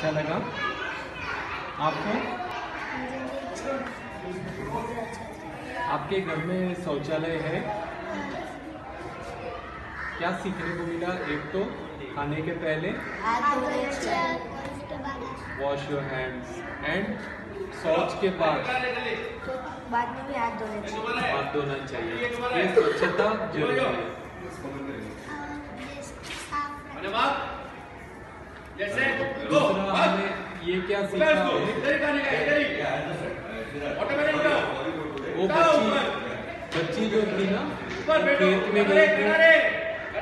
अच्छा लगा। आपको? आपके घर में शौचालय है? क्या सीखने को मिला? एक तो खाने के पहले। वॉश योर हैंड्स एंड शौच के बाद? बाद में भी हाथ धोने चाहिए। हाथ धोना चाहिए ये स्वच्छता ज़रूरी है। जैसे क्या है? वो बच्ची बच्ची जो थी ना खेत में गई थी।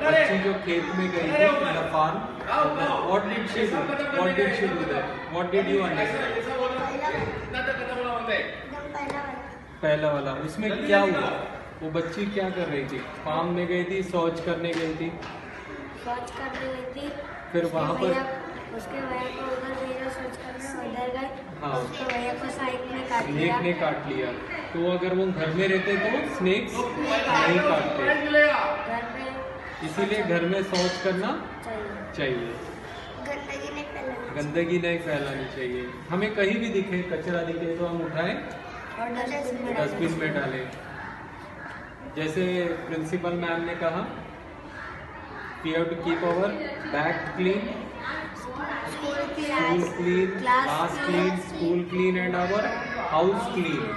बच्ची जो खेत में गई थी in the farm what did she do? what did she do? there what did you understand? पहला वाला। उसमें क्या हुआ? वो बच्ची क्या कर रही थी? फार्म में गई थी शौच करने गई थी? शौच करने गई थी। फिर वहाँ पर- उसके भैया को उधर शौच करने उधर गए। हाँ। उसके भैया को साइड में काट स्नेक ने काट लिया। तो अगर वो घर में रहते तो स्नेक्स नहीं काटते। घर इसीलिए घर में शौच करना चाहिए। चाहिए। गंदगी नहीं फैलानी गंदगी नहीं फैलानी चाहिए। हमें कहीं भी दिखे कचरा दिखे तो हम उठाएँ और डस्टबिन में डालें। जैसे प्रिंसिपल मैम ने कहा we have to keep our bag clean school clean, clean class class clean school clean and our house clean